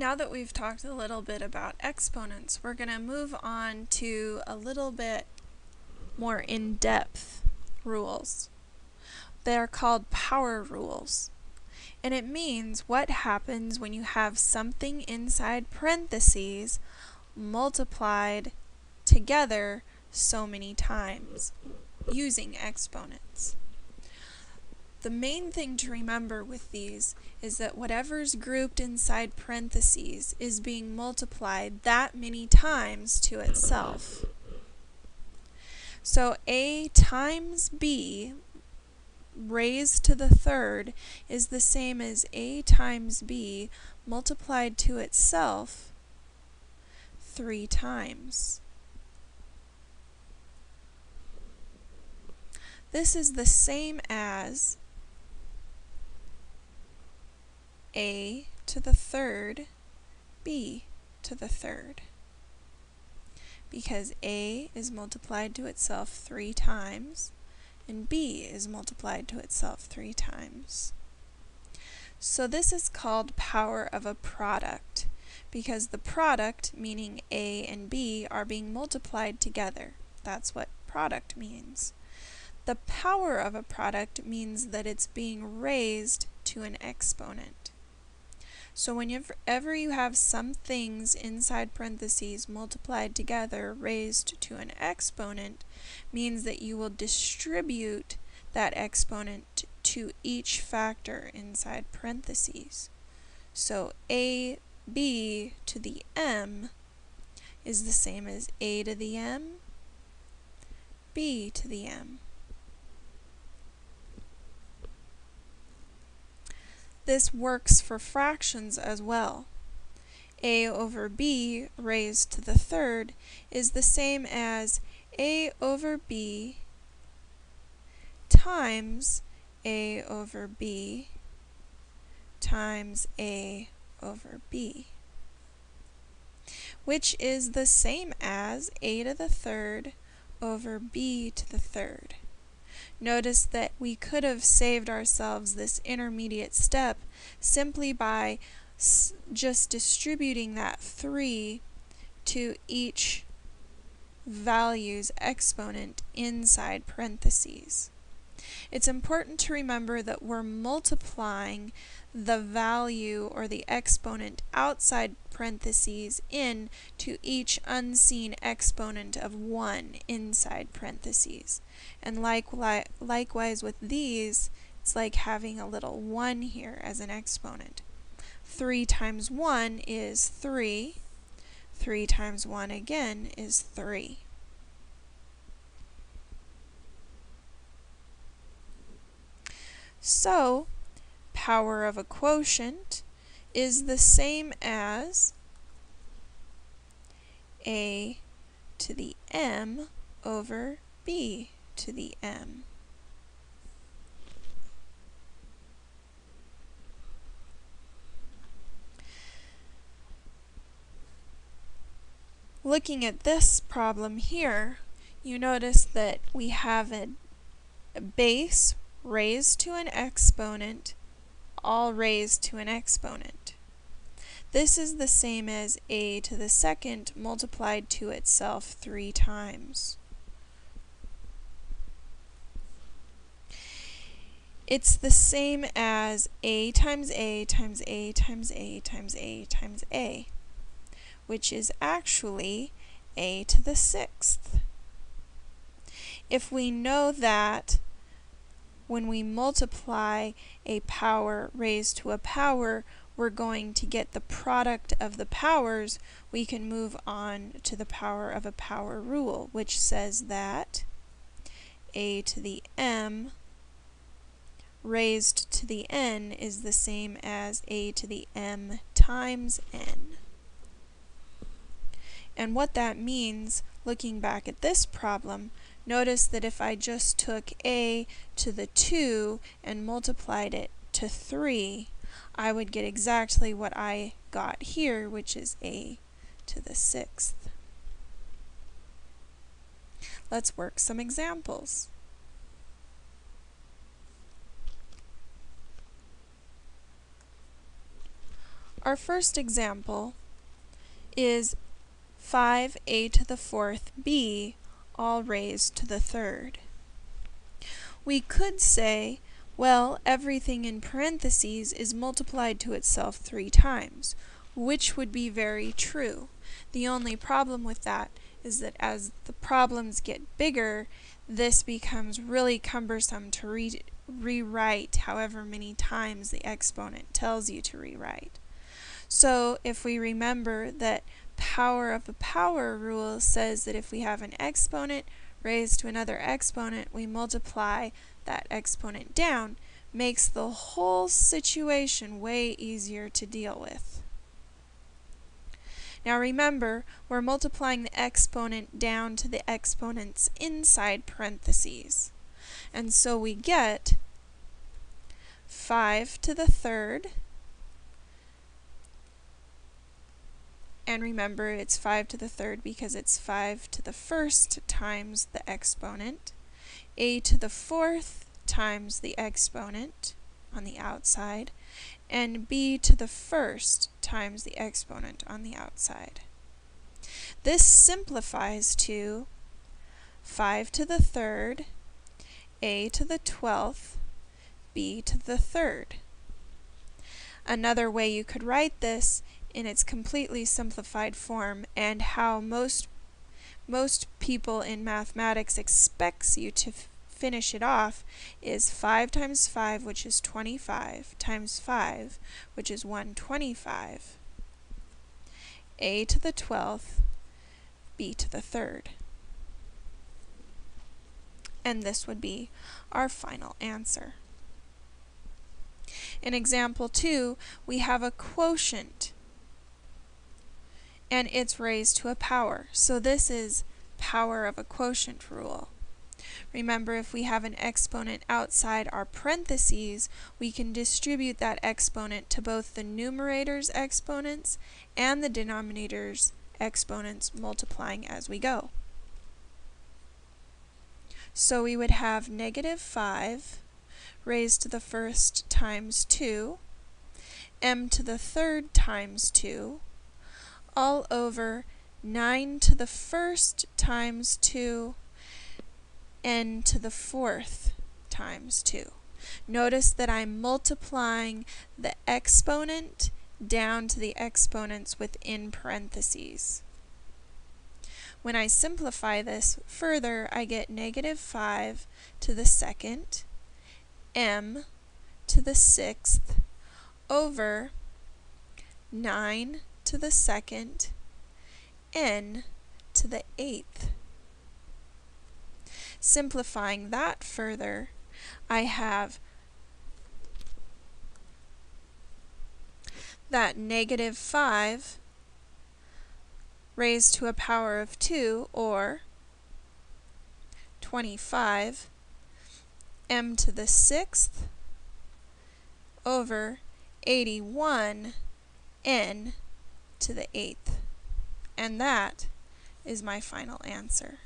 Now that we've talked a little bit about exponents, we're going to move on to a little bit more in-depth rules. They're called power rules. And it means what happens when you have something inside parentheses multiplied together so many times using exponents. The main thing to remember with these is that whatever's grouped inside parentheses is being multiplied that many times to itself. So a times b raised to the third is the same as a times b multiplied to itself three times. This is the same as a to the third b to the third. Because a is multiplied to itself three times, and b is multiplied to itself three times. So this is called power of a product, because the product, meaning a and b, are being multiplied together. That's what product means. The power of a product means that it's being raised to an exponent. So whenever you have some things inside parentheses multiplied together raised to an exponent means that you will distribute that exponent to each factor inside parentheses. So a b to the m is the same as a to the m, b to the m. This works for fractions as well. a over b raised to the third is the same as a over b times a over b times a over b, which is the same as a to the third over b to the third. Notice that we could have saved ourselves this intermediate step simply by just distributing that 3 to each value's exponent inside parentheses. It's important to remember that we're multiplying the value or the exponent outside parentheses in to each unseen exponent of 1 inside parentheses. And likewise, likewise with these, it's like having a little 1 here as an exponent. 3 times 1 is 3. 3 times 1 again is 3. So, power of a quotient is the same as a to the m over b to the m. Looking at this problem here, you notice that we have a, a base raised to an exponent all raised to an exponent. This is the same as a to the second multiplied to itself three times. It's the same as a times a times a times a times a times a, which is actually a to the sixth. If we know that when we multiply a power raised to a power, we're going to get the product of the powers, we can move on to the power of a power rule, which says that a to the m raised to the n is the same as a to the m times n. And what that means, looking back at this problem, Notice that if I just took a to the 2 and multiplied it to 3, I would get exactly what I got here, which is a to the 6th. Let's work some examples. Our first example is 5a to the fourth b all raised to the third. We could say, well, everything in parentheses is multiplied to itself three times, which would be very true. The only problem with that is that as the problems get bigger, this becomes really cumbersome to re rewrite however many times the exponent tells you to rewrite. So if we remember that power of a power rule says that if we have an exponent raised to another exponent, we multiply that exponent down, makes the whole situation way easier to deal with. Now remember, we're multiplying the exponent down to the exponents inside parentheses. And so we get 5 to the third, and remember it's 5 to the third because it's 5 to the first times the exponent, a to the fourth times the exponent on the outside, and b to the first times the exponent on the outside. This simplifies to 5 to the third, a to the twelfth, b to the third. Another way you could write this in its completely simplified form and how most most people in mathematics expects you to finish it off is 5 times 5, which is 25, times 5, which is 125, a to the 12th, b to the third. And this would be our final answer. In example 2, we have a quotient and it's raised to a power. So this is power of a quotient rule. Remember, if we have an exponent outside our parentheses, we can distribute that exponent to both the numerator's exponents and the denominator's exponents multiplying as we go. So we would have negative 5 raised to the first times 2, m to the third times 2, all over 9 to the first times 2 n to the fourth times 2. Notice that I'm multiplying the exponent down to the exponents within parentheses. When I simplify this further, I get negative 5 to the second, m to the sixth, over 9 to the second, n to the eighth. Simplifying that further, I have that negative 5 raised to a power of 2, or 25 m to the sixth over 81 n to the eighth. And that is my final answer.